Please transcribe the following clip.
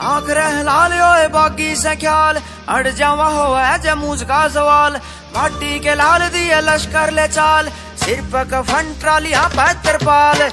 आँख रह लाल ओए बागी से ख्याल। अड़ जावा हो जमूज का सवाल। घाटी के लाल दिए लश्कर ले चाल। सिर पर कफन ट्रालिया पैतरपाल